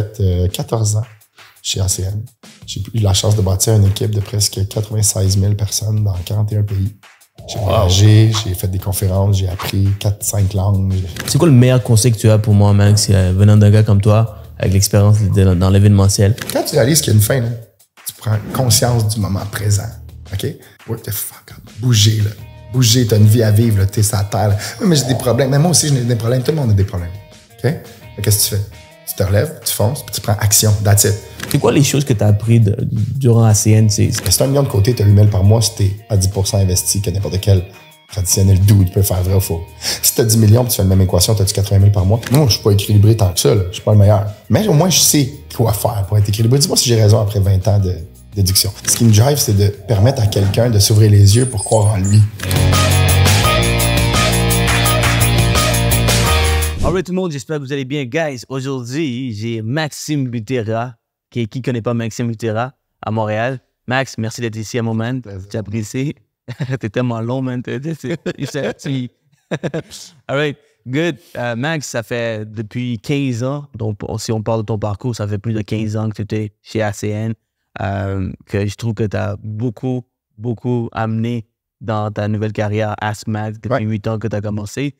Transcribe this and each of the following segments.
fait 14 ans chez ACN. J'ai eu la chance de bâtir une équipe de presque 96 000 personnes dans 41 pays. J'ai voyagé, j'ai fait des conférences, j'ai appris 4-5 langues. C'est quoi le meilleur conseil que tu as pour moi, Max, venant d'un gars comme toi, avec l'expérience dans l'événementiel? Quand tu réalises qu'il y a une fin, tu prends conscience du moment présent. OK? What the fuck up. Bouger, là. Bouger, t'as une vie à vivre, là. T'es sur terre. Oui, mais j'ai des problèmes. Mais moi aussi, j'ai des problèmes. Tout le monde a des problèmes. OK? Qu'est-ce que tu fais? Tu te relèves, tu fonces, puis tu prends action. That's it. C'est quoi les choses que tu as appris durant ACN? C'est un million de côté, tu as 8 par mois si tu à 10% investi que n'importe quel traditionnel dude peut faire vrai ou faux. Si tu as 10 millions et tu fais la même équation, tu as 80 000 par mois? Non, je suis pas équilibré tant que ça. Je suis pas le meilleur. Mais au moins, je sais quoi faire pour être équilibré. Dis-moi si j'ai raison après 20 ans de déduction. Ce qui me drive, c'est de permettre à quelqu'un de s'ouvrir les yeux pour croire en lui. Alright tout le monde, j'espère que vous allez bien. Guys, aujourd'hui, j'ai Maxime Butera. Qui, qui connaît pas Maxime Butera à Montréal? Max, merci d'être ici à Moment. J'apprécie. T'es tellement long, man. Alright, good. Uh, Max, ça fait depuis 15 ans, donc si on parle de ton parcours, ça fait plus de 15 ans que tu étais chez ACN, euh, que je trouve que tu as beaucoup, beaucoup amené dans ta nouvelle carrière ASMAC depuis 8 ans que tu as commencé.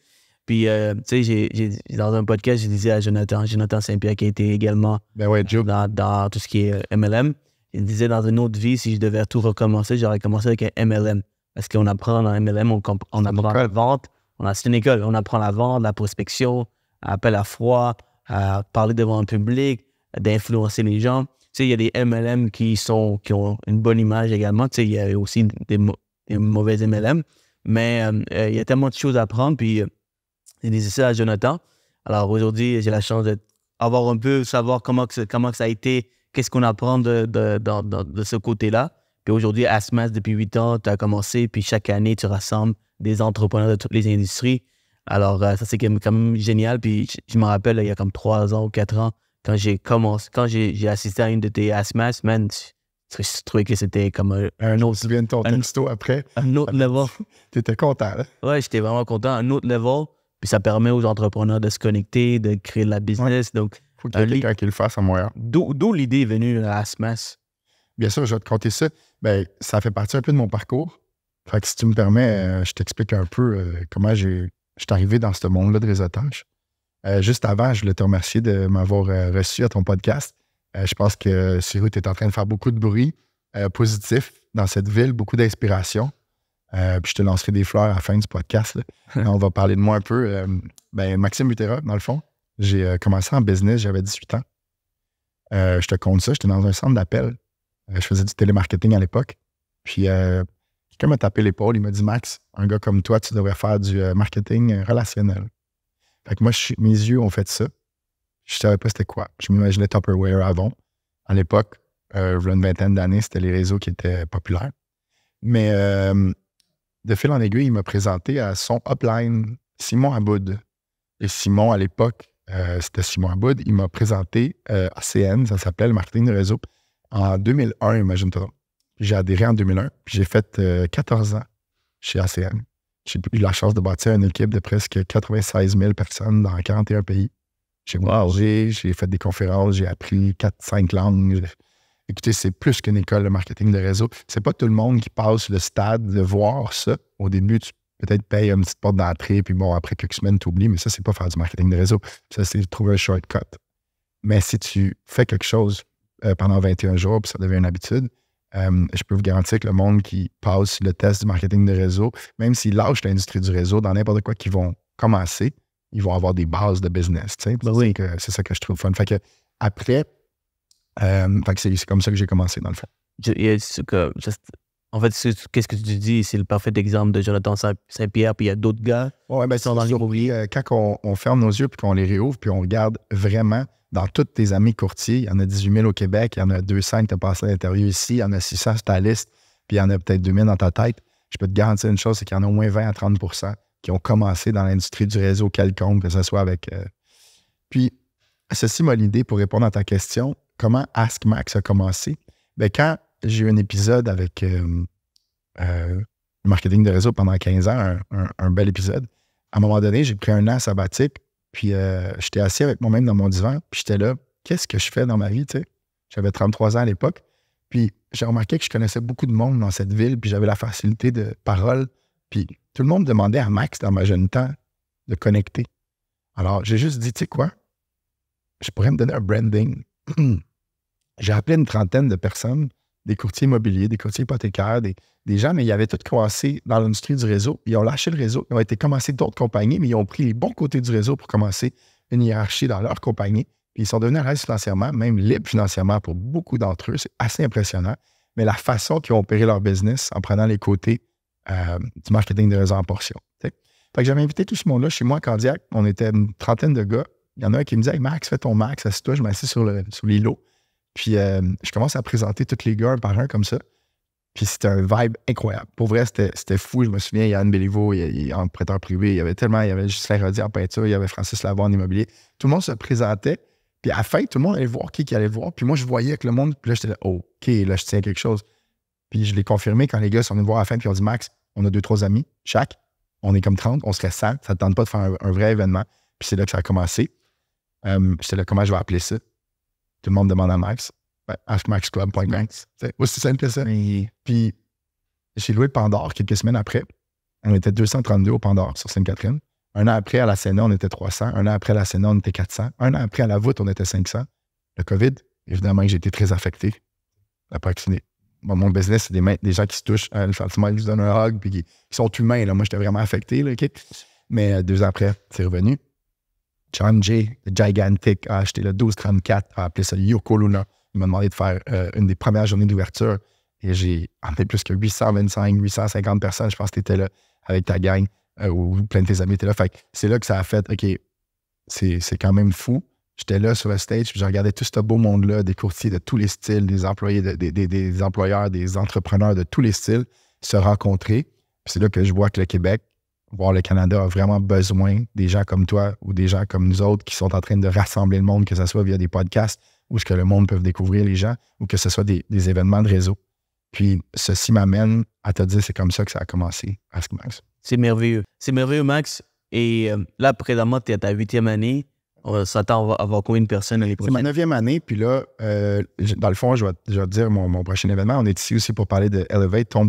Puis, euh, tu sais, dans un podcast, je disais à Jonathan, Jonathan Saint-Pierre, qui était également ben ouais, dans, dans, tout ce qui est MLM, euh, il disait dans une autre vie, si je devais tout recommencer, j'aurais commencé avec un MLM. Parce qu'on apprend dans MLM, on, on apprend la vente. C'est une école. On apprend la vente, la prospection, appel à froid, à parler devant un public, d'influencer les gens. Tu sais, il y a des MLM qui, sont, qui ont une bonne image également. Tu sais, il y a aussi des, des mauvais MLM. Mais euh, il y a tellement de choses à apprendre. Puis, j'ai dit ça à Jonathan. Alors aujourd'hui, j'ai la chance d'avoir un peu, savoir comment, que, comment ça a été, qu'est-ce qu'on apprend de, de, de, ce côté-là. Puis aujourd'hui, Asmas, depuis huit ans, tu as commencé, puis chaque année, tu rassembles des entrepreneurs de toutes les industries. Alors, euh, ça, c'est quand même génial. Puis je, me rappelle, il y a comme trois ans ou quatre ans, quand j'ai commencé, quand j'ai assisté à une de tes Asmas, man, je, trouvais que c'était comme un, autre. Tu viens de ton texto après? Un autre level. tu étais content, là? Ouais, j'étais vraiment content. Un autre level. Puis ça permet aux entrepreneurs de se connecter, de créer de la business. Donc, faut qu'il y ait quelqu'un qui le fasse à moyen. D'où l'idée est venue à Asmas? Bien sûr, je vais te compter ça. Ben, ça fait partie un peu de mon parcours. Fait que si tu me permets, euh, je t'explique un peu euh, comment j'ai, je suis arrivé dans ce monde-là de réseautage. Euh, juste avant, je voulais te remercier de m'avoir reçu à ton podcast. je pense que Cyril, tu es en train de faire beaucoup de bruit positif dans cette ville, beaucoup d'inspiration. Euh, puis je te lancerai des fleurs à la fin du podcast. On va parler de moi un peu. Euh, ben, Maxime Butera, dans le fond, j'ai euh, commencé en business, j'avais 18 ans. je te compte ça, j'étais dans un centre d'appel. je faisais du télémarketing à l'époque. Puis quelqu'un m'a tapé l'épaule, il m'a dit Max, un gars comme toi, tu devrais faire du marketing relationnel. Fait que moi, mes yeux ont fait ça. Je savais pas c'était quoi. Je m'imaginais Tupperware avant. À l'époque, il y a une vingtaine d'années, c'était les réseaux qui étaient populaires. Mais de fil en aiguille, il m'a présenté à son upline, Simon Aboud. Et Simon, à l'époque, euh, c'était Simon Aboud, il m'a présenté euh, ACN, ça s'appelle Marketing de réseau, en 2001, imagine-toi. J'ai adhéré en 2001, puis j'ai fait 14 euh, ans chez ACN. J'ai eu la chance de bâtir une équipe de presque 96 000 personnes dans 41 pays. J'ai voyagé, j'ai fait des conférences, j'ai appris 4-5 langues. Écoutez, c'est plus qu'une école de marketing de réseau. C'est pas tout le monde qui passe le stade de voir ça. Au début, tu peut-être payes une petite porte d'entrée, puis bon, après quelques semaines, tu oublies, mais ça, c'est pas faire du marketing de réseau. Ça, c'est trouver un shortcut. Mais si tu fais quelque chose euh, pendant 21 jours, puis ça devient une habitude, euh, je peux vous garantir que le monde qui passe le test du marketing de réseau, même s'ils lâchent l'industrie du réseau dans n'importe quoi qu'ils vont commencer, ils vont avoir des bases de business. Ben c'est ça que je trouve fun. Fait que après, euh, c'est comme ça que j'ai commencé, dans le fond. en fait, qu'est-ce que tu dis? C'est le parfait exemple de Jonathan Saint-Pierre, puis il y a d'autres gars ouais, ben, qui sont dans l'immobilier. Euh, quand on, ferme nos yeux puis qu'on les réouvre, puis on regarde vraiment dans tous tes amis courtiers, il y en a 18 000 au Québec, il y en a 200 qui t'ont passé à l'intérieur ici, il y en a 600 sur ta liste, puis il y en a peut-être 2000 dans ta tête. Je peux te garantir une chose, c'est qu'il y en a au moins 20 à 30% qui ont commencé dans l'industrie du réseau quelconque, que ce soit avec. Euh, puis, ceci m'a l'idée pour répondre à ta question comment Ask Max a commencé? Ben, quand j'ai eu un épisode avec euh, euh, le marketing de réseau pendant 15 ans, un, bel épisode, à un moment donné, j'ai pris un an sabbatique, puis euh, j'étais assis avec moi-même dans mon divan, puis j'étais là, qu'est-ce que je fais dans ma vie, tu sais? J'avais 33 ans à l'époque. Puis j'ai remarqué que je connaissais beaucoup de monde dans cette ville, puis j'avais la facilité de parole. Puis tout le monde demandait à Max, dans ma jeune temps, de connecter. Alors, j'ai juste dit, tu sais quoi? Je pourrais me donner un branding. j'ai appelé une trentaine de personnes, des courtiers immobiliers, des courtiers hypothécaires, des, gens, mais ils avaient tout commencé dans l'industrie du réseau. Ils ont lâché le réseau. Ils ont été commencés d'autres compagnies, mais ils ont pris les bons côtés du réseau pour commencer une hiérarchie dans leur compagnie. Puis ils sont devenus à l'aise financièrement, même libres financièrement pour beaucoup d'entre eux. C'est assez impressionnant. Mais la façon qu'ils ont opéré leur business en prenant les côtés euh, du marketing de réseau en portion. Fait que j'avais invité tout ce monde-là chez moi à Candiac. On était une trentaine de gars. Il y en a un qui me disait Max, fais ton max, assis-toi. Je m'assis sur, le, sur l'îlot. Puis euh, je commence à présenter tous les gars un par un comme ça. Puis c'était un vibe incroyable. Pour vrai, c'était fou. Je me souviens, Yann Béliveau, il, il, en prêteur privé, il y avait tellement, il y avait Justin Rodi en peinture, il y avait Francis Lavon en immobilier. Tout le monde se présentait. Puis à la fin, tout le monde allait voir qui, qui allait voir. Puis moi, je voyais que le monde, puis là, j'étais là, OK, là, je tiens quelque chose. Puis je l'ai confirmé quand les gars sont venus voir à la fin, puis ils ont dit, Max, on a deux, trois amis, chaque. On est comme 30, on serait 100. Ça ne tente pas de faire un, vrai événement. Puis c'est là que ça a commencé. Euh, j'étais là, comment je vais appeler ça? Tout le monde demande à Max. Ben, C'est aussi simple que ça. Puis, j'ai loué Pandore quelques semaines après. On était 232 au Pandore sur Sainte-Catherine. Un an après, à la Sénat, on était 300. Un an après, à la Sénat, on était 400. Un an après, à la voûte, on était 500. Le COVID, évidemment que j'ai été très affecté. mon business, c'est des, des, gens qui se touchent. le sentiment, ils se donnent un hug, puis qui, sont humains. Là. Moi, j'étais vraiment affecté. Là, Mais euh, deux ans après, c'est revenu. John Jay, le Gigantic, a acheté le 1234, a appelé ça Yoko Luna. Il m'a demandé de faire euh, une des premières journées d'ouverture. Et j'ai emmené plus que 825, 850 personnes. Je pense que tu étais là avec ta gang euh, ou plein de tes amis étaient là. C'est là que ça a fait, OK, c'est quand même fou. J'étais là sur le stage, puis je regardais tout ce beau monde-là, des courtiers de tous les styles, des employés, des, des, employeurs, des entrepreneurs de tous les styles se rencontrer. C'est là que je vois que le Québec, voire le Canada, a vraiment besoin des gens comme toi ou des gens comme nous autres qui sont en train de rassembler le monde, que ce soit via des podcasts où ce que le monde peut découvrir les gens ou que ce soit des, événements de réseau. Puis ceci m'amène à te dire c'est comme ça que ça a commencé, Ask Max. C'est merveilleux. C'est merveilleux, Max. Et euh, là, présentement, tu es à ta huitième année. On s'attend à avoir combien de personnes l'année prochaine? C'est ma neuvième année. Puis là, euh, dans le fond, je vais, te dire mon, prochain événement. On est ici aussi pour parler de Elevate, ton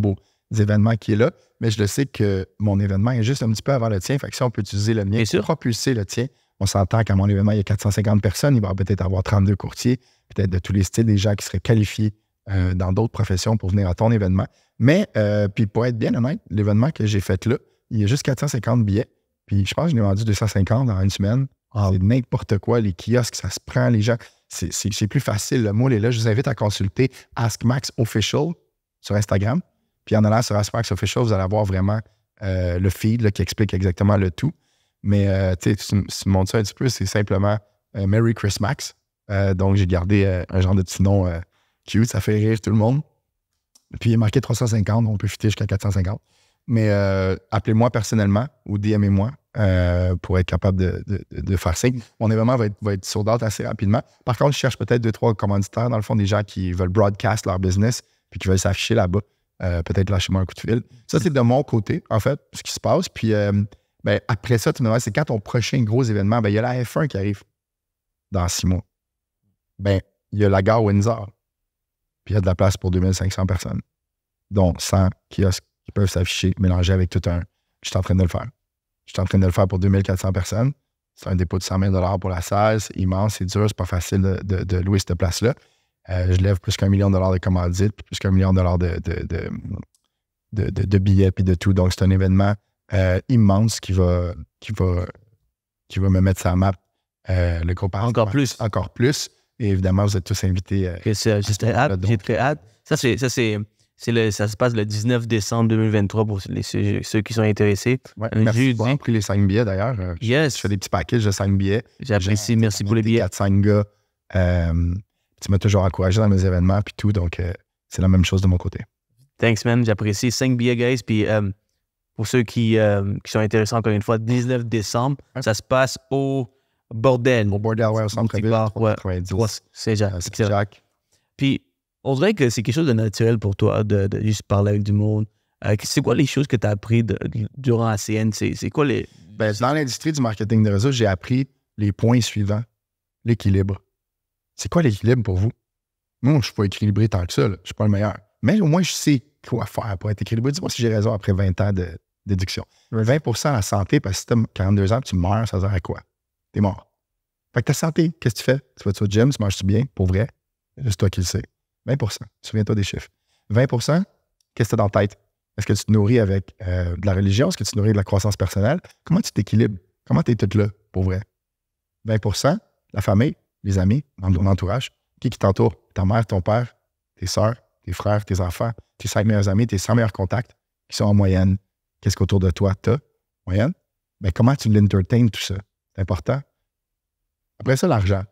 beau événement qui est là. Mais je le sais que mon événement est juste un petit peu avant le tien. Fait que si on peut utiliser le mien pour propulser le tien, on s'entend qu'à mon événement, il y a 450 personnes. Il va peut-être avoir 32 courtiers, peut-être de tous les styles, des gens qui seraient qualifiés euh, dans d'autres professions pour venir à ton événement. Mais, euh, puis pour être bien honnête, l'événement que j'ai fait là, il y a juste 450 billets. Puis je pense que je l'ai vendu 250 dans une semaine. C'est n'importe quoi, les kiosques, ça se prend, les gens. C'est plus facile. Le mot est là. Je vous invite à consulter Ask Max Official sur Instagram. Puis en allant sur Max Official, vous allez avoir vraiment euh, le feed qui explique exactement le tout. Mais euh, tu, tu montres ça un petit peu, c'est simplement euh, Merry Christmas. Euh, donc, j'ai gardé un genre de petit nom cute, ça fait rire tout le monde. Puis, il est marqué 350, on peut fitter jusqu'à 450. Mais appelez-moi personnellement ou DMez-moi pour être capable de, faire ça. Mon événement va être, va être sold assez rapidement. Par contre, je cherche peut-être deux, trois commanditaires, dans le fond, des gens qui veulent broadcast leur business puis qui veulent s'afficher là-bas. Peut-être lâchez-moi un coup de fil. Ça, c'est de mon côté, en fait, ce qui se passe. Puis, ben, après ça, tu me demandes, c'est quand ton prochain gros événement? Ben, il y a la F1 qui arrive dans six mois. Ben, il y a la gare Windsor. Puis il y a de la place pour 2500 personnes, dont 100 kiosques qui peuvent s'afficher, mélanger avec tout un. Je suis en train de le faire. Je suis en train de le faire pour 2400 personnes. C'est un dépôt de 100 000 pour la salle. C'est immense, c'est dur, c'est pas facile de, louer cette place-là. Euh, je lève plus qu'un million de dollars de commandites, plus qu'un million de dollars de, de, billets, puis de tout. Donc, c'est un événement euh, immense qui va, qui, va, qui va me mettre sur la map. Euh, le groupe Encore plus. Encore plus. Et évidemment, vous êtes tous invités. Euh, j'ai très hâte. J'ai très hâte. Ça, c'est, ça, c'est, le, ça se passe le 19 décembre 2023 pour les, ceux, qui sont intéressés. Ouais, merci beaucoup pris les 5 billets d'ailleurs. Yes. Je fais des petits packages de 5 billets. J'apprécie. Merci pour les billets. 4-5 gars. Tu m'as toujours encouragé dans mes événements puis tout. Donc, c'est la même chose de mon côté. Thanks, man. J'apprécie. 5 billets, guys. Puis pour ceux qui, euh, qui, sont intéressés, encore une fois, 19 décembre, ça se passe au Bordel. Au Bordel, ouais, au centre-ville. Ouais, c'est Jacques. Puis, on dirait que c'est quelque chose de naturel pour toi de, juste parler avec du monde. Euh, c'est quoi les choses que tu as appris durant la CN? C'est quoi les. Ben, dans l'industrie du marketing de réseau, j'ai appris les points suivants l'équilibre, C'est quoi l'équilibre pour vous? Moi, je ne suis pas équilibré tant que ça. Je ne suis pas le meilleur. Mais au moins, je sais quoi faire pour être équilibré. Dis-moi si j'ai raison après 20 ans de déduction. 20 à la santé, parce que si tu as 42 ans tu meurs, ça sert à quoi? Tu es mort. Fait que ta santé, qu'est-ce que tu fais? Tu vas-tu au gym? Tu manges-tu bien? Pour vrai? C'est toi qui le sais. 20% Souviens-toi des chiffres. 20% qu'est-ce que tu as dans la tête? Est-ce que tu te nourris avec euh, de la religion? Est-ce que tu te nourris de la croissance personnelle? Comment tu t'équilibres? Comment tu es tout là, pour vrai? 20% la famille, les amis, ton entourage. Qui qui t'entoure? Ta mère, ton père, tes soeurs, tes frères, tes enfants, tes cinq meilleurs amis, tes 100 meilleurs contacts qui sont en moyenne. Qu'est-ce qu'autour de toi, tu as? Moyenne? Mais ben, comment tu l'entertaines, tout ça? C'est important. Après ça, l'argent.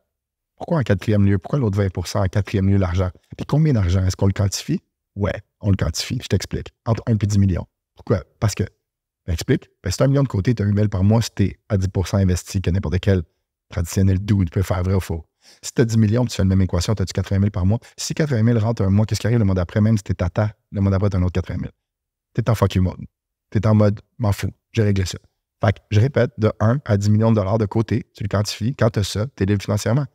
Pourquoi en quatrième lieu? Pourquoi l'autre 20% en quatrième lieu, l'argent? Puis combien d'argent? Est-ce qu'on le quantifie? Ouais, on le quantifie. Je t'explique. Entre 1 et 10 millions. Pourquoi? Parce que, ben, explique. Ben, si tu as un million de côté, tu as 8 000 par mois, si tu es à 10 investi, que n'importe quel traditionnel dude peut faire vrai ou faux. Si tu as 10 millions, tu fais la même équation, tu as 80 000 par mois? Si 80 000 rentre un mois, qu'est-ce qui arrive le mois d'après, même si tu es tata, le mois d'après, tu as un autre 80 000. Tu es en fuck you mode. Tu es en mode, m'en fous, j'ai réglé ça. Fait que, je répète, de 1 à 10 millions de dollars de côté, tu le quantifies. Quand tu as ça, tu es libre financièrement.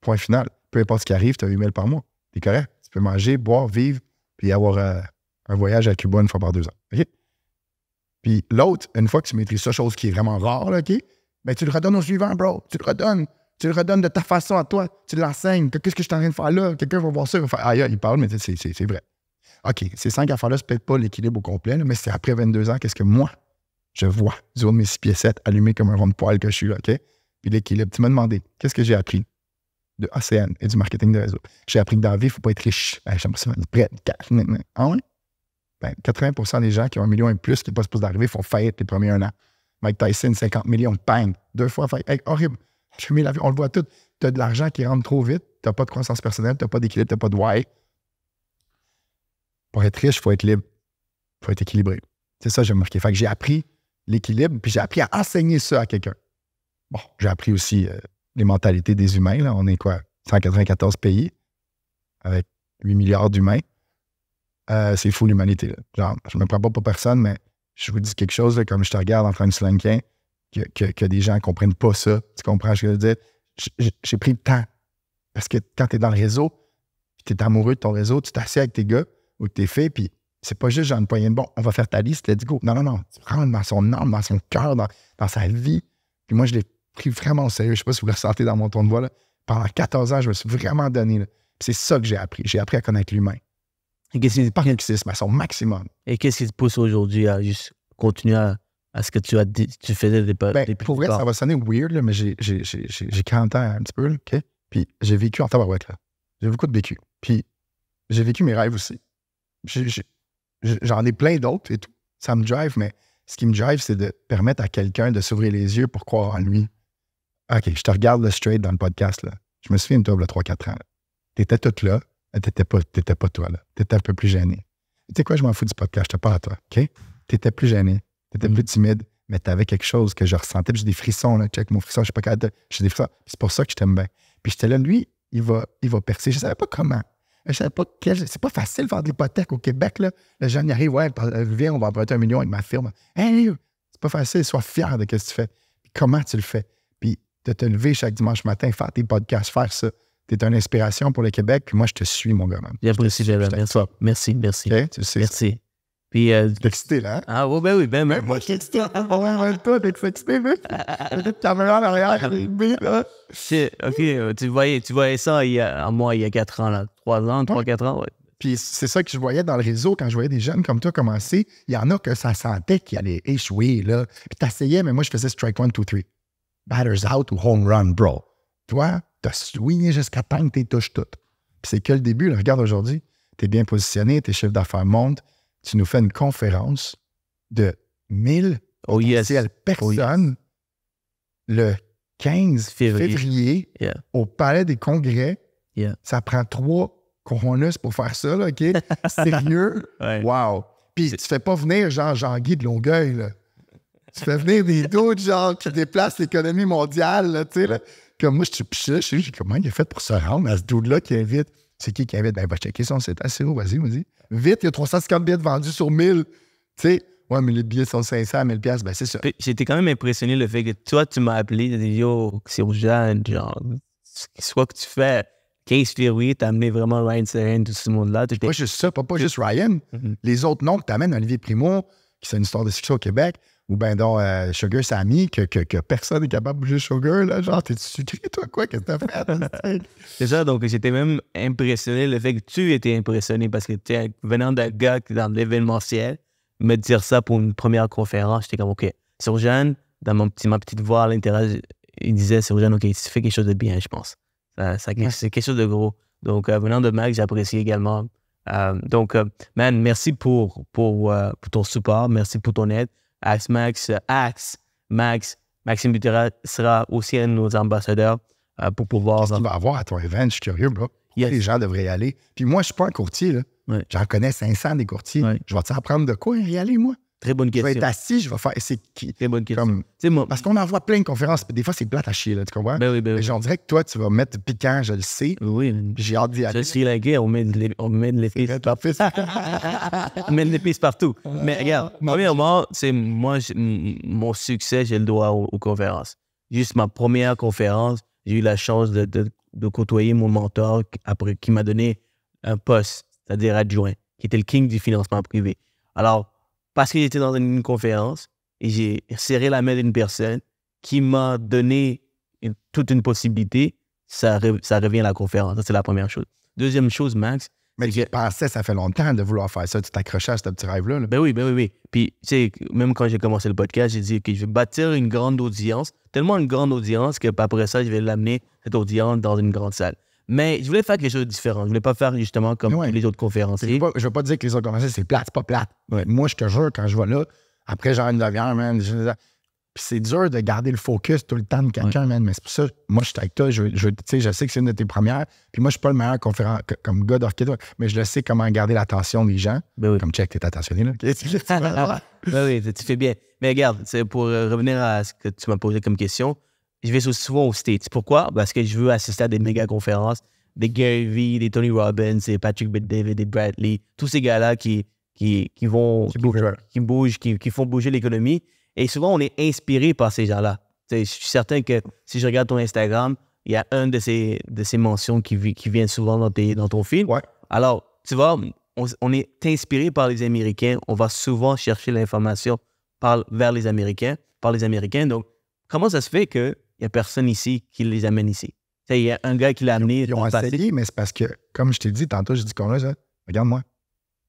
Point final. Peu importe ce qui arrive, tu as 8 000 par mois. Tu es correct. Tu peux manger, boire, vivre, puis avoir euh, un voyage à Cuba une fois par deux ans. OK? Puis l'autre, une fois que tu maîtrises ça, chose qui est vraiment rare, OK? Ben, tu le redonnes au suivant, bro. Tu le redonnes. Tu le redonnes de ta façon à toi. Tu l'enseignes. Qu'est-ce que je suis en train de faire là? Quelqu'un va voir ça, il va faire il parle, mais c'est vrai. OK, ces cinq affaires-là, c'est peut-être pas l'équilibre au complet, mais c'est après 22 ans, qu'est-ce que moi, je vois? Du mes six pieds 7 allumé comme un rond de poil que je suis là, OK? Puis l'équilibre. Tu m'as demandé, qu'est-ce que j'ai appris de ACN et du marketing de réseau? J'ai appris que dans la vie, il ne faut pas être riche. J'aime ça, prêt, cash. Ah ouais? Ben, 80 des gens qui ont un million et plus qui ne pas supposés d'arriver font faillite les premiers un an. Mike Tyson, 50 millions, bang, deux fois faillite. horrible. la vie, on le voit tout. Tu as de l'argent qui rentre trop vite, tu n'as pas de croissance personnelle, tu n'as pas d'équilibre, tu n'as pas de why. Pour être riche, il faut être libre. Il faut être équilibré. C'est ça j'ai remarqué. Fait que j'ai appris l'équilibre, puis j'ai appris à enseigner ça à quelqu'un. Bon, j'ai appris aussi euh, les mentalités des humains. Là. On est quoi? 194 pays avec 8 milliards d'humains. Euh, c'est fou l'humanité. Genre, je me prends pas pour personne, mais je vous dis quelque chose, comme je te regarde en train de se que, que, des gens ne comprennent pas ça. Tu comprends ce que je veux dire? J'ai pris le temps. Parce que quand tu es dans le réseau, tu es amoureux de ton réseau, tu t'assieds avec tes gars ou tes filles, puis c'est pas juste une poignée de bon, on va faire ta liste, let's go. Non, non, non. Tu rentres dans son âme, dans son cœur, dans, sa vie. Puis moi, je l'ai pris vraiment au sérieux. Je sais pas si vous le ressentez dans mon ton de voix. Là. Pendant 14 ans, je me suis vraiment donné. C'est ça que j'ai appris. J'ai appris à connaître l'humain. Et qu'est-ce qui pas mais à son maximum. Et qu'est-ce qui te pousse aujourd'hui à juste continuer à, ce que tu as dit, tu faisais des, ben, Pour vrai, ça va sonner weird, mais j'ai 40 ans un petit peu, OK? Puis j'ai vécu en tabarouette, là. J'ai beaucoup de vécu. Puis j'ai vécu mes rêves aussi. J'en ai plein d'autres et tout. Ça me drive, mais ce qui me drive, c'est de permettre à quelqu'un de s'ouvrir les yeux pour croire en lui. OK, je te regarde le straight dans le podcast, là. Je me souviens de toi, il y a 3-4 ans. Tu étais toute là, t'étais pas, pas toi, là. T'étais un peu plus gêné. Tu sais quoi, je m'en fous du podcast, je te parle à toi, OK? T'étais plus gêné, t'étais plus mm. timide, mais t'avais quelque chose que je ressentais. j'ai des frissons, là, check mon frisson, je sais pas capable J'ai des frissons. C'est pour ça que je t'aime bien. Puis j'étais là, lui, il va, il va percer. Je savais pas comment. Je savais pas quel. C'est pas facile de faire de l'hypothèque au Québec, là. Le jeune y arrive, ouais, viens, on va emprunter un million avec ma firme. Hey, c'est pas facile, sois fier de ce que tu fais. comment tu le fais? Puis de te lever chaque dimanche matin, faire tes podcasts, faire ça tu es une inspiration pour le Québec, puis moi, je te suis, mon gars. J'apprécie, merci. Merci, merci. tu sais merci. Puis. Euh, t'es excité, là? Hein? Ah, oui, ben oui, ben même. Moi, je suis excité. Ouais, toi, t'es excité, mais. caméra en arrière, OK, euh, tu voyais, tu voyais ça il y a, moi, il y a 4 ans, là. 3 ans, 3, 4 ans, ouais. Puis c'est ça que je voyais dans le réseau quand je voyais des jeunes comme toi commencer. Il y en a que ça sentait qu'ils allaient échouer, là. Puis t'essayais, mais moi, je faisais strike 1, 2, 3. Batters out ou home run, bro. Toi, t'as swingé jusqu'à temps que tu touches toutes. Puis c'est que le début. Regarde aujourd'hui, tu es bien positionné, tes chiffres d'affaires montent. Tu nous fais une conférence de 1000 oh, personnes le 15 février, au Palais des Congrès. Ça prend trois coronus pour faire ça, là, OK? Sérieux? Wow! Puis tu fais pas venir genre Jean-Guy de Longueuil, là. Tu fais venir des d'autres gens qui déplacent l'économie mondiale, tu sais, comme moi, je suis là, je sais comment il a fait pour se rendre à ce dude-là qui invite. C'est qui qui invite? Ben, va checker son site. assez haut, vas-y, vas-y. Vite, il y a 350 billets vendus sur 1000. Tu sais, ouais, mais les billets sont 500 à 1000 ben c'est ça. J'étais quand même impressionné le fait que toi, tu m'as appelé, tu dit, yo, c'est urgent, genre, soit que tu fais 15 février, t'as amené vraiment Ryan Serene, tout ce monde-là. Pas juste ça, pas, pas juste Ryan. Mhm. Les autres noms que tu amènes, Olivier Primo, qui c'est une histoire de succès au Québec, ou ben donc euh, Sugar Sammy, que, que, que personne n'est capable de bouger Sugar, là. Genre, t'es sucré, toi, quoi? Qu'est-ce que t'as fait? C'est ça, donc j'étais même impressionné, le fait que tu étais impressionné, parce que tu venant d'un gars qui est dans l'événementiel, me dire ça pour une première conférence, j'étais comme, OK, Surgeon, dans mon petit, ma petite voix à l'intérieur, il disait, Surgeon, OK, tu fais quelque chose de bien, je pense. Ça, ça- Ouais. C'est quelque chose de gros. Donc, euh, venant de Max, j'apprécie également. Euh, donc, euh, man, merci pour, pour, pour ton support, merci pour ton aide. Axe Max, Axe, Max, Maxime Butera sera aussi un de nos ambassadeurs euh, pour pouvoir. Qu'est-ce qu'il va avoir à ton event? Je suis curieux, bro. Yes. Les gens devraient y aller. Puis moi, je suis pas un courtier, là. J'en connais 500 des courtiers. Je vais-tu apprendre de quoi y aller, moi? Très bonne Je vais question. être assis, je vais faire. C'est qui? Très bonne question. Comme... Moi, Parce qu'on en voit plein de conférences, puis des fois, c'est plate à chier, là, tu comprends? ben oui, ben oui. j'en dirais que toi, tu vas mettre piquant, je le sais. Oui, j'ai hâte d'y je aller. suis lagué, on met de l'é- on met de l'épice. on met de l'épice partout. Mais regarde, premièrement, c'est moi, mon succès, j'ai le droit aux, aux conférences. Juste ma première conférence, j'ai eu la chance de, de- de côtoyer mon mentor qui- après, qui m'a donné un poste, c'est-à-dire adjoint, qui était le king du financement privé. Alors, parce que j'étais dans une conférence et j'ai serré la main d'une personne qui m'a donné une- toute une possibilité, ça, re- ça revient à la conférence. Ça, c'est la première chose. Deuxième chose, Max, Mais tu pensais, ça fait longtemps de vouloir faire ça. Tu t'accrochais à ce petit rêve-là. là. ben oui, ben oui, oui. Puis, tu sais, même quand j'ai commencé le podcast, j'ai dit que je vais bâtir une grande audience, tellement une grande audience que après ça, je vais l'amener, cette audience, dans une grande salle. Mais je voulais faire quelque chose de différent. Je voulais pas faire justement comme Ouais. tous les autres Je conférenciers. veux, pas, je veux pas dire que les autres conférences, c'est plate, c'est pas plate. Ouais. Moi, je te jure, quand je vais là, après genre une demi-heure, man, je- puis c'est dur de garder le focus tout le temps de quelqu'un, man. Mais c'est pour ça, moi, je suis avec toi. Je, je, sais, je sais que c'est une de tes premières. Puis moi, je suis pas le meilleur conférent comme gars d'orchestre, mais je le sais comment garder l'attention des gens. Ben oui. Comme check, t'es attentionné, là. Ben oui, tu- fais bien. Mais regarde, pour euh, revenir à ce que tu m'as posé comme question, je vais sou- souvent aux States. Pourquoi? Parce que je veux assister à des méga conférences, des Gary Vee, des Tony Robbins, des Patrick Bet-David, des Bradley, tous ces gars-là qui, qui, qui vont, Qui bougent. qui bougent, qui, qui font bouger l'économie. Et souvent, on est inspiré par ces gens-là. Je suis certain que si je regarde ton Instagram, il y a un de ces, de ces mentions qui, qui vient souvent dans, tes, dans ton film. Ouais. Alors, tu vois, on, on est inspiré par les Américains. On va souvent chercher l'information par, vers les Américains, par les Américains. Donc, comment ça se fait qu'il n'y a personne ici qui les amène ici? Il y a un gars qui l'a amené. Ils ont essayé, mais c'est parce que, comme je t'ai dit tantôt, j'ai dit qu'on a. Regarde-moi.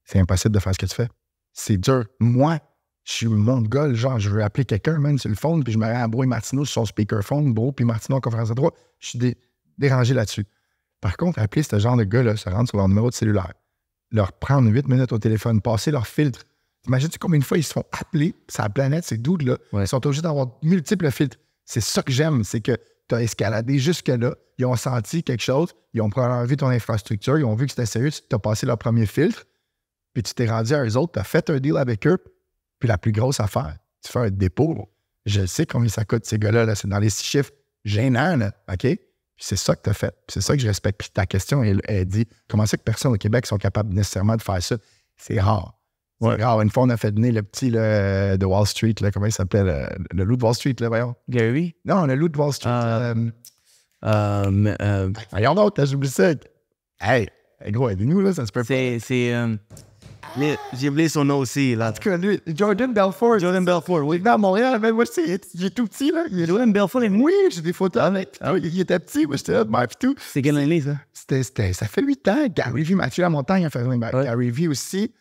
C'est impossible de faire ce que tu fais. C'est dur. Moi, je suis mon gars, genre, je veux appeler quelqu'un, man, sur le phone, puis je me rends à Bro et Martineau sur son speakerphone, Bro, puis Martineau en conférence de droit. Je suis dé- dérangé là-dessus. Par contre, appeler ce genre de gars-là, se rendre sur leur numéro de cellulaire, leur prendre 8 minutes au téléphone, passer leur filtre. Imagine-tu combien de fois ils se font appeler, la planète, ces dudes-là, Ouais. ils sont obligés d'avoir multiples filtres. C'est ça que j'aime, c'est que tu as escaladé jusque-là, ils ont senti quelque chose, ils ont vu ton infrastructure, ils ont vu que c'était sérieux, tu as passé leur premier filtre, puis tu t'es rendu à eux autres, tu as fait un deal avec eux, puis la plus grosse affaire, tu fais un dépôt. Je sais combien ça coûte, ces gars-là, là, c'est dans les six chiffres gênants, là, OK? Puis c'est ça que tu as fait. C'est ça que je respecte. Puis ta question, elle, dit comment c'est que personne au Québec sont capables nécessairement de faire ça? C'est rare. Ouais. rare. Une fois, on a fait venir le petit là, de Wall Street, là, comment il s'appelait? Le, le loup de Wall Street, là, voyons. Gary? Non, le loup de Wall Street. Ah. euh, Euh, mais, euh, voyons donc, t'as oublié ça. Hey, hey, gros, aidez-nous, là, ça se peut pas. c'est. euh, mais J'ai oublié son nom aussi. Là. En tout cas, lui, Jordan Belfort. Jordan Belfort, oui. Il est à Montréal, mais moi, c'est, il est tout petit, là. Il est Jordan Belfort, est- Oui, j'ai des photos avec. Ah oui, il était petit, moi, j'étais là, puis tout. c'est quelle année, ça? C'était, c'était- ça fait 8 ans. Gary Vee, Mathieu Lamontagne a fait un. Gary Vee aussi.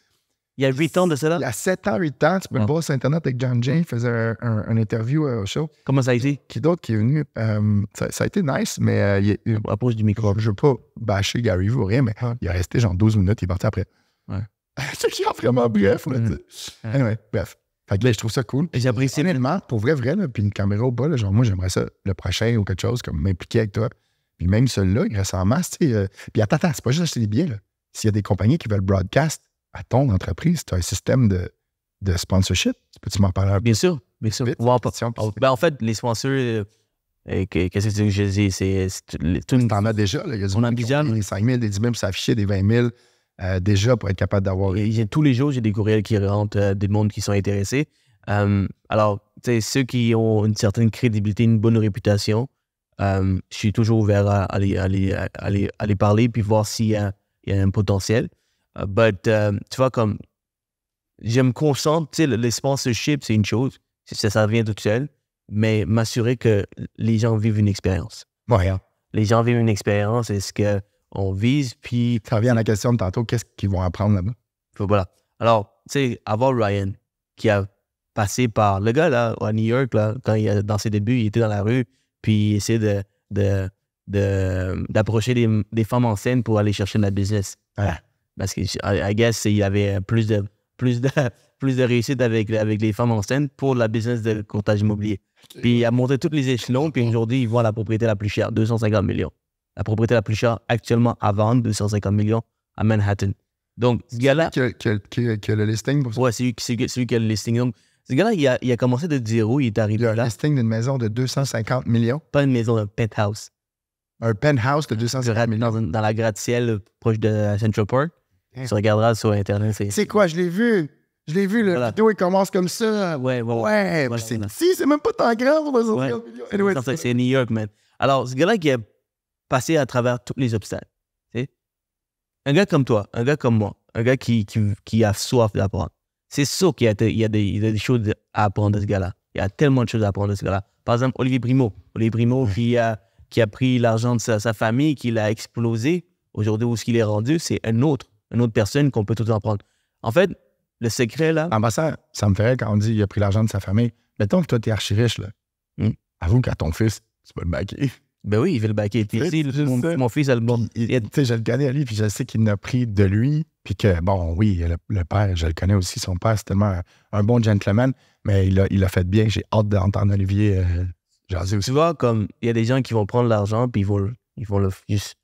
Il y a 8 ans de Il cela? y a 7 ans, 8 ans, tu peux le Ouais. voir sur Internet avec John Jane, il faisait un, un- un interview euh, au show. Comment ça a été? Qui d'autre qui est venu? Euh, ça, ça a été nice, mais euh, il il- Approche du micro. je veux pas bâcher Gary ou rien, mais il est resté genre 12 minutes, il est parti après. Ouais. c'est genre vraiment bref, là, sais. Anyway, bref. Fait que là, je trouve ça cool. J'apprécie. Honnêtement, pour vrai, vrai, là, puis une caméra au bas, là, genre, moi, j'aimerais ça, le prochain ou quelque chose, comme m'impliquer avec toi. Puis même celui-là, il reste en masse, tu sais. euh, puis attends, attends, c'est pas juste acheter des billets, là. S'il y a des compagnies qui veulent broadcast à ton entreprise, tu as un système de, de sponsorship. Peux-tu m'en parler un peu? Bien sûr, bien sûr. Vite, pas- question, Oh, ben, en fait, les sponsors, euh, euh, que- qu'est-ce que je dis? C'est tout- T'en as déjà, là. Il y a du On a déjà, des 5 000, des 10 000 pour s'afficher, des 20 000 euh, déjà pour être capable d'avoir. Tous les jours, j'ai des courriels qui rentrent euh, des mondes qui sont intéressés. Alors, tu sais, ceux qui ont une certaine crédibilité, une bonne réputation, je suis toujours ouvert à aller, parler puis voir s'il y a un potentiel. Euh, but, euh, tu vois, comme je me concentre, tu sais, les sponsorships, c'est une chose, ça, ça vient tout seul, mais m'assurer que les gens vivent une expérience. Ouais, hein. Les gens vivent une expérience, est-ce qu'on vise, puis Ça revient à la question de tantôt, qu'est-ce qu'ils vont apprendre là-bas? Voilà. Alors, tu sais, avoir Ryan, qui a passé par. Le gars, là, à New York, là, quand il a, dans ses débuts, il était dans la rue, puis il essayait de, de, de- d'approcher des, des femmes enceintes pour aller chercher de la business. Ouais. Parce que, I guess, il avait plus de, plus de, plus de réussite avec, avec les femmes enceintes pour la business de courtage immobilier. Puis il a monté tous les échelons, puis aujourd'hui, il vend la propriété la plus chère, 250 millions. La propriété la plus chère actuellement à vendre, 250 millions à Manhattan. Donc, ce gars-là, Que, que, que, que le listing pour ça? Ouais, c'est lui, c'est lui- c'est lui qui a le listing. Donc, ce gars-là, il a, il a commencé de zéro, il est Il y arrivé a un là. listing d'une maison de 250 millions. Pas une maison, un penthouse. Un penthouse de Dans, 250 millions. un- dans la gratte-ciel euh, proche de Central Park. Hein? Tu regarderas sur Internet. C'est... Quoi, je l'ai vu. Je l'ai vu, la Voilà. vidéo, il commence comme ça. Ouais, ouais, ouais. Ouais, si, c'est même pas tant grand pour 250 Ouais. millions. Anyway, C'est- New York, man. Alors, ce gars-là qui a passé à travers tous les obstacles. Un gars comme toi, un gars comme moi, un gars qui, qui, qui a soif d'apprendre. C'est sûr qu'il y y a des choses à apprendre de ce gars-là. Il y a tellement de choses à apprendre de ce gars-là. Par exemple, Olivier Primo. Olivier Primo qui, a, qui a pris l'argent de sa, sa famille, qui l'a explosé. Aujourd'hui, où ce qu'il est rendu, c'est un autre, une autre personne qu'on peut tout en prendre. En fait, le secret, là, En passant, ça me ferait quand on dit qu'il a pris l'argent de sa famille. Mettons que toi, t'es archi riche, là. Hmm. Avoue qu'à ton fils, tu peux le baquer. ben oui, il veut le baquer. Puis Tu sais, ici, mon, mon fils a le bon. Il- Tu sais, je le connais à lui, puis je sais qu'il en a pris de lui. Puis que, bon, oui, le, le père, je le connais aussi. Son père, c'est tellement un, un bon gentleman, mais il a, il a fait bien. J'ai hâte d'entendre Olivier euh, jaser aussi. Tu vois, comme il y a des gens qui vont prendre l'argent puis ils vont, le- ils vont le juste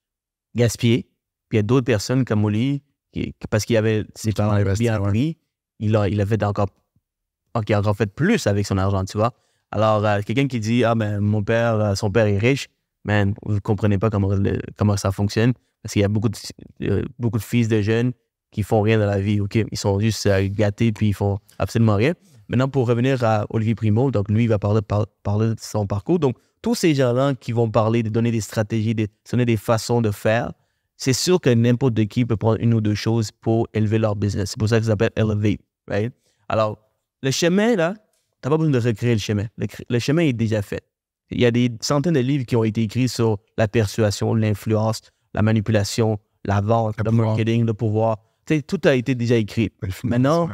gaspiller. Puis il y a d'autres personnes comme Oli, parce qu'il avait ses parents bien pris, il a, il a fait encore, a encore fait plus avec son argent, tu vois. Alors, euh, quelqu'un qui dit, ah ben, mon père, euh, son père est riche, man, vous ne comprenez pas comment, le- comment ça fonctionne. Parce qu'il y a beaucoup de, euh, beaucoup de fils de jeunes qui font rien dans la vie, OK? Ils sont juste euh, gâtés puis ils font absolument rien. Maintenant, pour revenir à Olivier Primo, donc lui, il va parler, par- parler de son parcours. Donc, tous ces gens-là qui vont parler, de donner des stratégies, de donner des façons de faire, c'est sûr que n'importe qui peut prendre une ou deux choses pour élever leur business. C'est pour ça que ça s'appelle Elevate, right? Alors, le chemin, là, tu n'as pas besoin de recréer le chemin. Le, chemin est déjà fait. Il y a des centaines de livres qui ont été écrits sur la persuasion, l'influence, la manipulation, la vente, Le marketing, le pouvoir. Tout a été déjà écrit. Maintenant,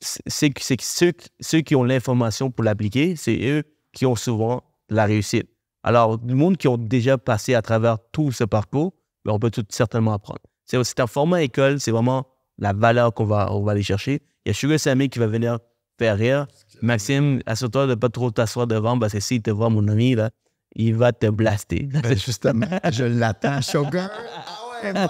c'est ceux, ceux qui ont l'information pour l'appliquer, c'est eux qui ont souvent la réussite. Alors, du monde qui ont déjà passé à travers tout ce parcours, on peut tout certainement apprendre. C'est c'est un format école, c'est vraiment la valeur qu'on va, on va aller chercher. Il y a Sugar Sammy qui va venir faire rire. Maxime, assure-toi de ne pas trop t'asseoir devant parce que s'il te voit, mon ami, là, il va te blaster. Ben, justement, je l'attends, Sugar. Ah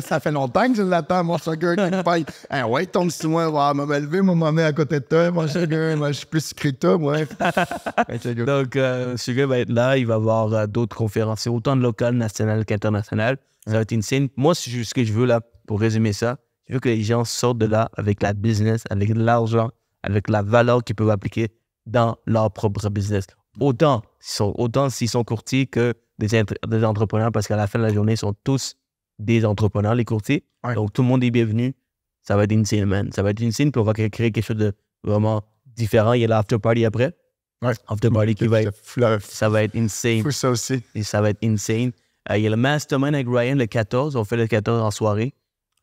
ça fait longtemps que je l'attends, mon Sugar. Ah ouais, tombe sur moi, va me lever, moi, m'emmener à côté de toi, mon Sugar. Moi, je suis plus secret que toi, moi. Donc, euh, Sugar va être là. Il va avoir euh, d'autres conférences, autant de locales, nationales qu'internationales. Ça va être une scène. Moi, ce que je veux là, pour résumer ça, je veux que les gens sortent de là avec la business, avec l'argent, avec la valeur qu'ils peuvent appliquer dans leur propre business. Autant s'ils sont, autant s'ils sont courtiers que des, entre- des entrepreneurs, parce qu'à la fin de la journée, ils sont tous des entrepreneurs, les courtiers. Ouais. Donc, tout le monde est bienvenu. Ça va être une scène, man. Ça va être une scène, puis on va créer quelque chose de vraiment différent. Il y a l'after party après. Ouais. After party qui va être ça va être insane. ça aussi. Et ça va être insane. Euh, il y a le Mastermind avec Ryan le 14. On fait le 14 en soirée.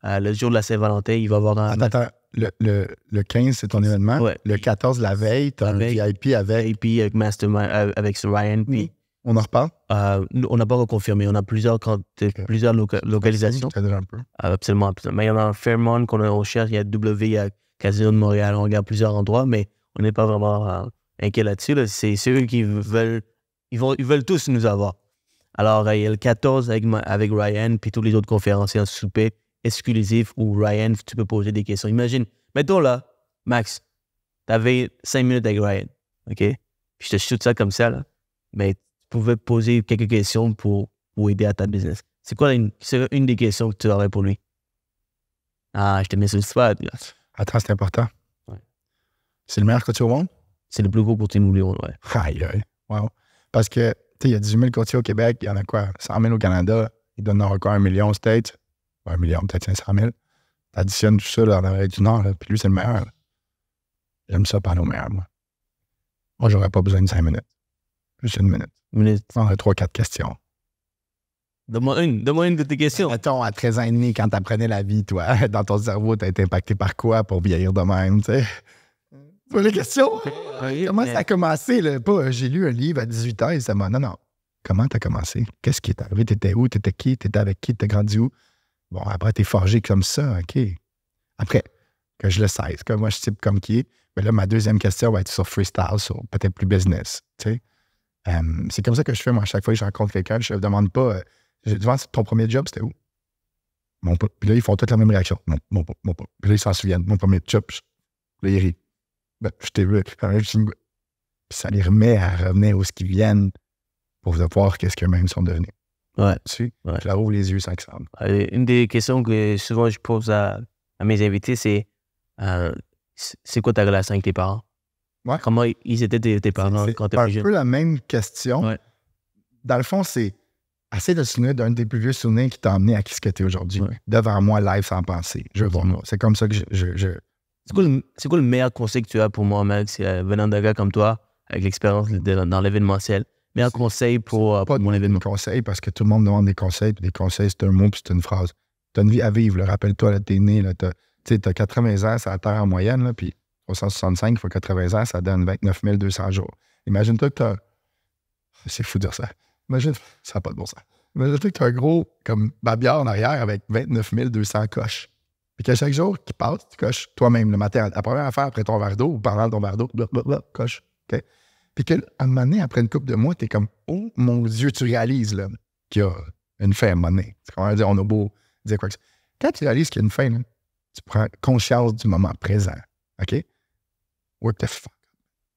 Euh, le jour de la Saint-Valentin, il va y avoir un Attends, attends. Le, le, le 15, c'est ton événement. Ouais. Le 14, la veille, tu as un. VIP avec. VIP avec Mastermind, euh, avec Ryan. Puis, On en reparle? euh, on n'a pas reconfirmé. On a plusieurs, quand- plusieurs loca- localisations. Un peu. Euh, absolument, absolument. Mais il y en a un Fairmont qu'on on cherche. Il y a W, il y a Casino de Montréal. On regarde plusieurs endroits, mais on n'est pas vraiment euh, inquiet là-dessus. là. C'est eux qui veulent. Ils, vont, ils veulent tous nous avoir. Alors, euh, il y a le 14 avec, avec Ryan, puis tous les autres conférenciers en souper exclusif où Ryan, tu peux poser des questions. Imagine, mettons là, Max, tu avais cinq minutes avec Ryan, OK? Puis je te shoot ça comme ça, là. Mais pouvais poser quelques questions pour, pour aider à ta business. C'est quoi une, une des questions que tu aurais pour lui? Ah, je te mets sur le spot. Attends, c'est important. Ouais. C'est le meilleur coach au monde? C'est le plus gros courtier immobilier, ouais. Aïe, aïe. Wow. Parce que Tu sais, il y a 18 000 courtiers au Québec, il y en a quoi? 100 000 au Canada, ils donnent encore un million aux States? Un million, peut-être 500 000. T'additionnes tout ça là, en Amérique du Nord, là, puis lui, c'est le meilleur. J'aime ça parler au meilleur, moi. Moi, j'aurais pas besoin de 5 minutes. Juste une minute. Minute. On a 3-4 questions. Donne-moi une. Donne-moi une de tes questions. Mettons, à 13 ans et demi, quand t'apprenais la vie, toi, dans ton cerveau, t'as été impacté par quoi pour vieillir de même, tu sais? Pas les questions? Comment ça a commencé, là? Pas, euh, j'ai lu un livre à 18 ans et ça m'a. Non, non. Comment t'as commencé? Qu'est-ce qui est arrivé? T'étais où? T'étais qui? T'étais avec qui? T'es grandi où? Bon, après, t'es forgé comme ça, OK. Après, que je le saise, que moi, je type comme qui. Mais là, ma deuxième question va être sur freestyle, sur peut-être plus business, tu sais? C'est comme ça que je fais, moi, à chaque fois que je rencontre quelqu'un, je ne demande pas. euh, je demande ton premier job, c'était où? Mon pas. Puis là, ils font toutes la même réaction. Mon, mon mon. Puis là, ils s'en souviennent. Mon premier job, je- là, ils rient. Ben, je t'ai vu. Puis ça les remet à revenir où ce qu'ils viennent pour voir qu'est-ce qu'eux-mêmes sont devenus. Ouais. Tu? Ouais. Je leur ouvre les yeux sans que ça. Euh, Une des questions que souvent je pose à, à mes invités, c'est euh, c'est c'est quoi ta relation avec tes parents? Ouais. Comment ils étaient tes, tes parents C'est quand tu un étais jeune? peu la même question. Ouais. Dans le fond, c'est assez de se souvenir d'un des plus vieux souvenirs qui t'a amené à qui ce que tu es aujourd'hui. Ouais. Devant moi, live, sans penser. Je veux voir. Absolument. C'est comme ça que je, je- je- C'est quoi, le- c'est quoi le meilleur conseil que tu as pour moi, Max, euh, venant d'un gars comme toi, avec l'expérience de- dans l'événementiel? Meilleur C'est- conseil pour, euh, pour mon événement. conseils parce que tout le monde demande des conseils. Puis des conseils, c'est un mot, puis c'est une phrase. Tu as une vie à vivre. là. Rappelle-toi, là, t'es né. Tu as 80 ans, c'est la Terre en moyenne. Là, puis 365 fois 80 ans, ça donne 29 200 jours. Imagine-toi que tu as. C'est fou de dire ça. Imagine, ça n'a pas de bon sens. Imagine-toi que tu as un gros, comme babillard en arrière avec 29 200 coches. Puis qu'à chaque jour qui passe, tu coches toi-même le matin. La première affaire après ton verre d'eau ou pendant ton verre d'eau, coche. OK? Puis qu'à un moment donné, après une couple de mois, tu es comme, oh mon Dieu, tu réalises là, qu'il y a une fin à un moment donné. C'est comment dire, on a beau dire quoi que c'est. Quand tu réalises qu'il y a une fin, tu prends conscience du moment présent. OK? What the fuck?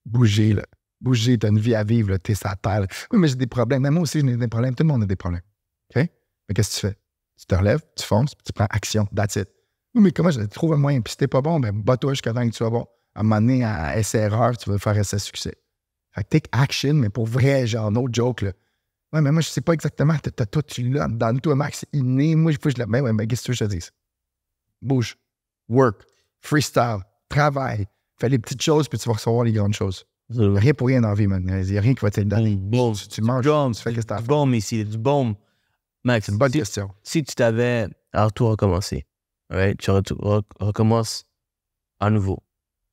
Bouger, là. Bouger, t'as une vie à vivre, là, t'es la terre. là. Oui, mais j'ai des problèmes. Même moi aussi, j'ai des problèmes. Tout le monde a des problèmes. OK? Mais qu'est-ce que tu fais? Tu te relèves, tu fonces, puis tu prends action. That's it. Oui, mais comment je trouve un moyen? Puis si t'es pas bon, ben bats-toi jusqu'à temps que tu sois bon. À un moment donné, à essai-erreur, tu vas faire essai succès. Fait que take action, mais pour vrai, genre, no joke, là. Ouais, mais moi, je sais pas exactement. T'as, tout, tu l'as dans toi, Max, inné. Moi, il que je le. Mais ouais, mais qu'est-ce que tu veux que je te? Bouge. Work. Freestyle. Travail. Fais les petites choses, puis tu vas recevoir les grandes choses. Absolument. Rien pour rien dans la vie, man. Il n'y a rien qui va t'aider. Boom, boom. Tu, tu manges, Boom, tu fais que à du ici, du boom. Max, C'est une bonne si, question. si tu t'avais à tout recommencer, right, tu recommences à nouveau,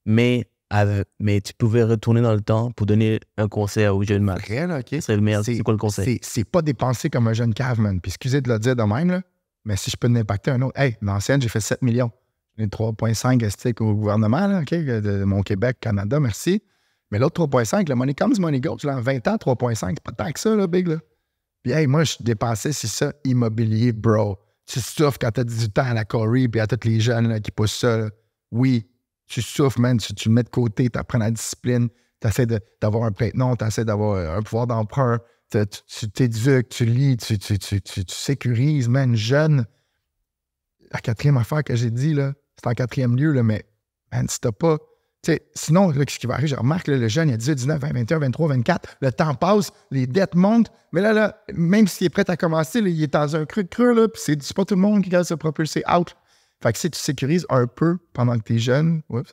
mais, avec- mais tu pouvais retourner dans le temps pour donner un conseil aux jeunes Max. Là, OK? Ce serait le meilleur. C'est quoi le conseil? C'est, c'est pas dépenser comme un jeune cave, man. Puis excusez de le dire de même, là, mais si je peux impacter un autre. Hey, l'ancienne, j'ai fait 7 millions. J'ai 3,5 estiques au gouvernement, là, de, mon Québec, Canada, merci. Mais l'autre 3,5, le money comes, money goes. Là, en 20 ans, 3,5, c'est pas tant que ça, là, big, là. Puis, hey, moi, je dépensais, c'est ça, immobilier, bro. Tu souffres quand t'as 18 ans à la Corée, puis à tous les jeunes là, qui poussent ça. Oui, tu souffres, man. Tu, le mets de côté, tu apprends la discipline, tu d'avoir un prête-nom, tu d'avoir euh, un pouvoir d'emprunt, tu t'éduques, tu lis, tu, tu sécurises, man, jeune. La quatrième affaire que j'ai dit, là, c'est en quatrième lieu, mais, man, si t'as pas. Sinon, là, ce qui va arriver, je remarque, là, le jeune, il a 18, 19, 20, 21, 23, 24, le temps passe, les dettes montent, mais là, là même s'il est prêt à commencer, il est dans un creux creux, là, puis c'est pas tout le monde qui va se propulser out. Fait que si tu sécurises un peu pendant que tu es jeune, oups.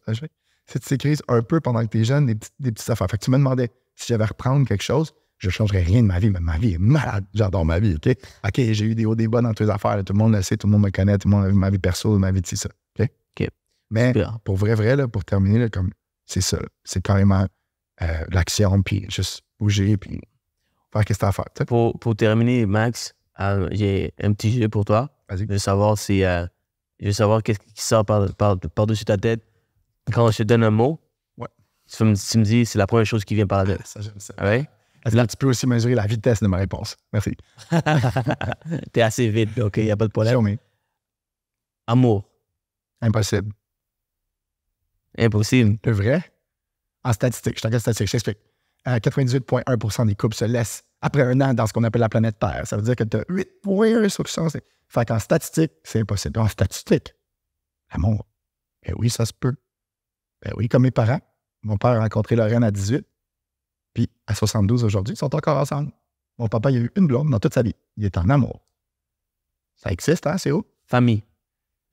Si tu sécurises un peu pendant que tu es jeune, des, petites- affaires. Fait que tu me demandais si j'avais à reprendre quelque chose, je changerais rien de ma vie, mais ma vie est malade. J'adore ma vie, OK? OK, j'ai eu des hauts, des dans toutes les affaires. Tout le monde le sait, tout le monde me connaît, tout le monde a vu ma vie perso, ma vie de ça. Mais pour vrai, vrai, là, pour terminer, là, comme c'est ça. là. C'est carrément euh, l'action, puis juste bouger, puis faire ce que t'as à faire. Pour, pour terminer, Max, euh, j'ai un petit jeu pour toi. Vas-y. Je veux savoir si. euh, je veux savoir qu'est-ce qui sort par, par, par-dessus ta tête. Quand je te donne un mot, Ouais. tu, me, tu me dis c'est la première chose qui vient par la tête. Ça, j'aime ça. Ah ouais? Que tu peux aussi mesurer la vitesse de ma réponse? Merci. T'es assez vite, ok, il n'y a pas de problème. Show me. Amour, Impossible. Impossible. Le vrai? En statistique, je t'engage statistique, je t'explique. Euh, 98,1% des couples se laissent après un an dans ce qu'on appelle la planète Terre. Ça veut dire que tu as 8 points sur chance. Fait qu'en statistique, c'est impossible. En statistique, l'amour. Ben oui, ça se peut. Ben oui, comme mes parents. Mon père a rencontré Lorraine à 18, puis à 72 aujourd'hui, ils sont encore ensemble. Mon papa, il a eu une blonde dans toute sa vie. Il est en amour. Ça existe, hein, c'est où? Famille,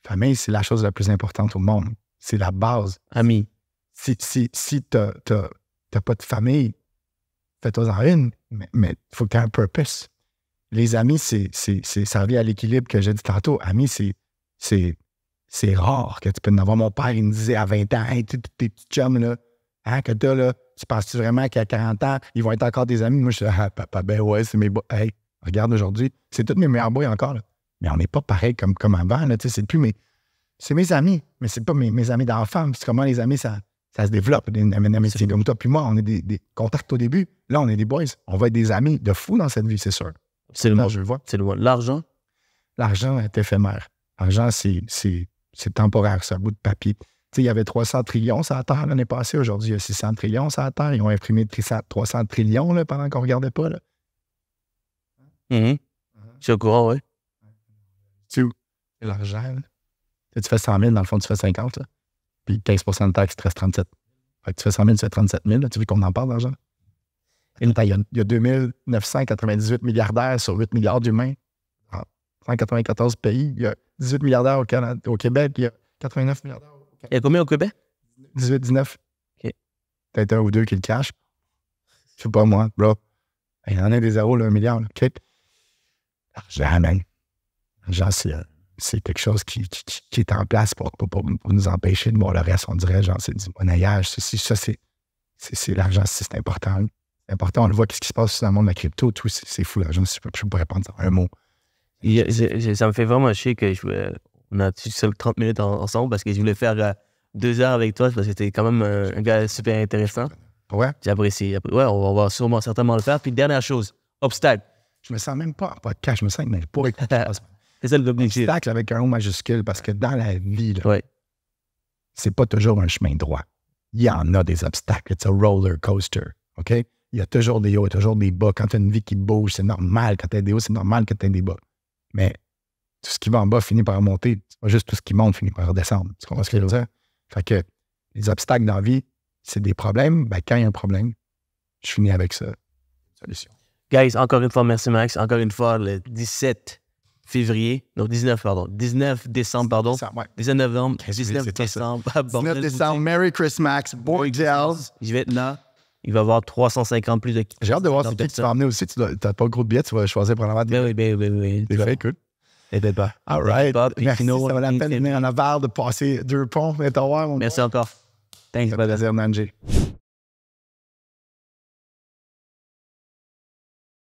Famille, c'est la chose la plus importante au monde. C'est la base. amis. Si, si, si tu n'as pas de famille, fais-toi-en une, mais il faut que tu aies un purpose. Les amis, c'est, ça revient à l'équilibre que j'ai dit tantôt. Amis, c'est, c'est, c'est rare que tu peux en avoir. Mon père, il me disait à 20 ans, hey, tes tes petits chums, là, hein, que t'as, là, tu penses-tu vraiment qu'à 40 ans, ils vont être encore des amis? Moi, je suis ah, papa, ben ouais, c'est mes boys. Hey, regarde aujourd'hui, c'est tous mes meilleurs boys encore, là. Mais on n'est pas pareil comme, comme avant, là, tu sais, c'est plus mes. C'est mes amis, mais c'est pas mes, mes amis d'enfants. C'est comment les amis, ça, ça se développe. Comme toi, puis moi, on est des, des contacts au début. Là, on est des boys. On va être des amis de fou dans cette vie, c'est sûr. Absolument. Là, je le vois. C'est loin. L'argent, L'argent est éphémère. L'argent, c'est, c'est, c'est temporaire, c'est un bout de papier. Tu sais, il y avait 300 trillions sur la Terre l'année passée. Aujourd'hui, il y a 600 trillions sur la Terre. Ils ont imprimé 300, 300 trillions là, pendant qu'on ne regardait pas. Là. Mhm. Je suis au courant, oui. Sais où? C'est l'argent. Tu fais 100 000, dans le fond, tu fais 50. Là. Puis 15% de taxes, il te reste 37. Fait que tu fais 100 000, tu fais 37 000. là. Tu veux qu'on en parle d'argent? Il y, a, il y a 2998 milliardaires sur 8 milliards d'humains. dans 194 pays. Il y a 18 milliardaires au, Canada, au Québec. Il y a 89 milliardaires au Canada. Il y a combien au Québec? 18, 19. OK. Peut-être un ou deux qui le cachent. Je sais pas moi, bro. Il y en a des zéros, là, un milliard. là. OK. L'argent, man. L'argent, c'est, euh, c'est quelque chose qui, qui- est en place pour, pour- nous empêcher de voir le reste. On dirait, genre, c'est du monnayage. Ceci, ça, c'est, c'est, c'est l'argent, c'est, important. C'est important. On le voit, qu'est-ce qui se passe dans le monde de la crypto, tout. C'est, fou, l'argent. Je je peux pas répondre en un mot. Ça me fait vraiment chier que je on a seul 30 minutes en- ensemble parce que je voulais faire euh, deux heures avec toi parce que t'es quand même euh, un gars super intéressant. Ouais. J'apprécie. j'appré- Ouais, on va sûrement certainement le faire. Puis dernière chose, obstacle. Je me sens même pas en podcast. Je me sens même pas. C'est ça l'objectif. Obstacle avec un O majuscule parce que dans la vie, là, Ouais. c'est pas toujours un chemin droit. Il y en a des obstacles. C'est un roller coaster. OK? Il y a toujours des hauts, il y a toujours des bas. Quand tu as une vie qui bouge, c'est normal. Quand tu as des hauts, c'est normal que tu aies des bas. Mais tout ce qui va en bas finit par monter. C'est pas juste tout ce qui monte finit par redescendre. Tu comprends ce que je veux dire? Fait que les obstacles dans la vie, c'est des problèmes. Ben, quand il y a un problème, je finis avec ça. Solution. Guys, encore une fois, merci Max. Encore une fois, le 17 février, non, 19, pardon. 19 décembre, pardon. Ouais. 19 novembre, Qu'est-ce que 19 c'est, c'est ça? décembre. 19 Bordel décembre, Merry Christmas, Boy. Je vais être là. Il va y avoir 350 plus de. J'ai hâte de voir c'est qui tu vas emmener aussi. Tu n'as pas gros de billets, tu vas choisir probablement des Ben oui, ben oui, ben oui. des faits, cool. T'inquiète pas. All right. Merci, ça vaut la il peine de venir en aval, de passer deux ponts, mais t'as voir, mon Merci encore. Thanks, brother. plaisir, Nanji.